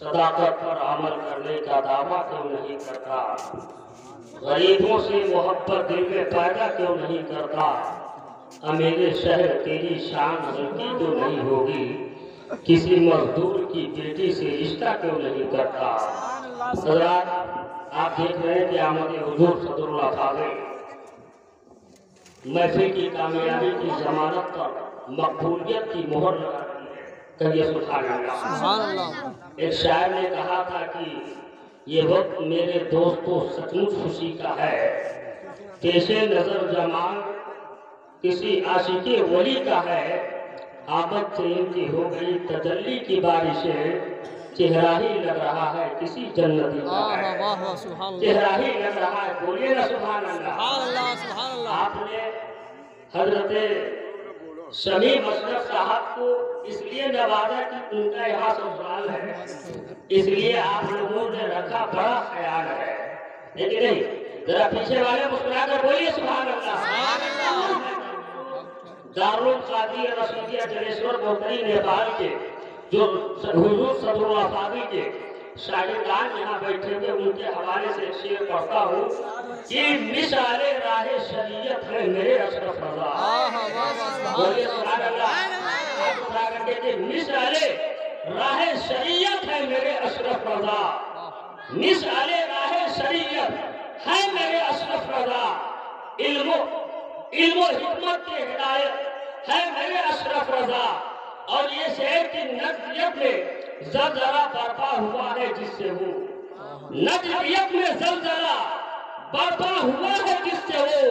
सदाकत पर अमल करने का दावा क्यों नहीं करता? गरीबों से मोहब्बत दिल में पैदा क्यों नहीं करता? अमीर शहर तेरी शान हल्की तो नहीं होगी। किसी मजदूर की बेटी से रिश्ता क्यों नहीं करता? सदा आप देख रहे हैं कि आमद हजूर सदुल्ला फाजिल महफिल की कामयाबी की जमानत पर मकबूलियत की मोहर लगा एक शायर ने कहा था कि ये वक्त मेरे दोस्तों सचमुच खुशी का है। कैसे नज़र जमान किसी आशिकी वली का है? आबद से इनकी हो गई तजल्ली की बारिशें चेहरा ही लग रहा है किसी जन्नती का है। चेहरा ही लग रहा है बोलिए ना अल्लाह। आपने हज़रत शमी मशरफ साहब को इसलिए नवाजा कि उनका यहाँ ससुराल है। इसलिए आप लोगों ने रखा बड़ा ख्याल है। लेकिन नहीं? जरा पीछे वाले मुस्कुरा कर बोलिए सुभान अल्लाह नेपाल के, जो हुजूर फादी के शागिर्दान यहाँ बैठे हुए उनके हवाले से शेर पढ़ता हूँ कि मिसाले राह शरीयत है मेरे अशरफ रजा। बोलिए राह शरीयत है मेरे अशरफ रजा मिसाले राह शरीयत है मेरे अशरफ रजा इल्मो इल्मो हिकमत के हिदायत है मेरे अशरफ रजा और ये शहर की नजरियत में जलजला बर्पा हुआ है जिससे वो नजरियत में जलजला बर्पा हुआ है जिससे वो।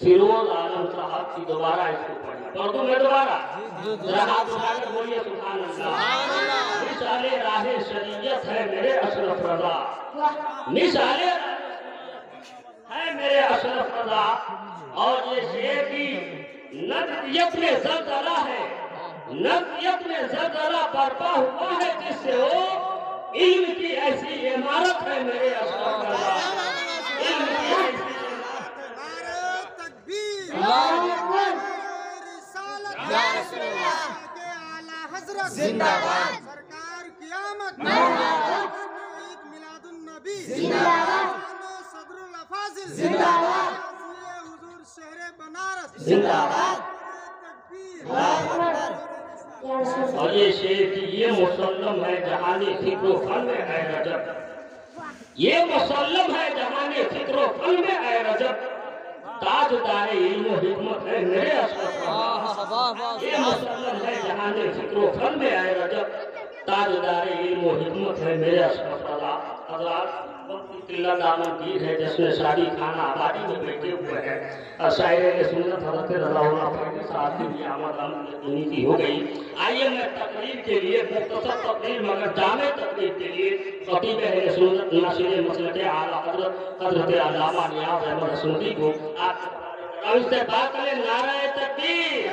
फिरोज आलम साहब की दोबारा इसको पढ़ी पढ़ मैं दोबारा? जरा हाथ बोलिए सुभान अल्लाह मिसाले राहे शरीयत है मेरे अशरफ रजा। मिसाले है मेरे अशरफ रजा। और ये शेर की नजरियत में जलजला है। नजरियत में जलजला बर्पा हुआ है जिससे वो इल्म की ऐसी इमारत है मेरे अशरफ रजा इल्म की ऐसी जिंदाबाद। सरकार कियामत ईद मिलादुन नबी। जिंदाबाद। सदरुल अफाजिल। जिंदाबाद। हुजूर शहर बनारस। जिंदाबाद। तकबीर और ये शेर की ये मुसल्लम है जहानी फ़िक्र फल में है रजब। ये मुसल्लम है जहानी फ़िक्र फल में है रजब। ताजदार इल्म हिकमत है मेरे ये मसलन है जहानी फ़िक्र में है रजब। उतारे इल्म हिकमत है मेरे अशरफ किल्लत दामन पीर है जिसमें शादी खाना आबादी में बैठे हुए हैं। और शायर ने हज़रत रजाउल्लाह फैज़ साहब की भी आमद आमद की हो गई। आइए मैं तकरीर के लिए मुख्तसर तकरीर मगर जामे तकरीर के लिए खतीब है सुन्नत नासिर मसलक आला हज़रत हज़रत अल्लामा नियाज अहमद हसनदी को आप अब इससे बात करें नाराय तकबीर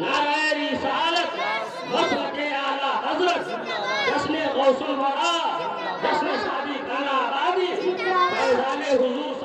नाराय रिसालत। मसलक आला हज़रत। जश्न गौसुल वरा erro, luz.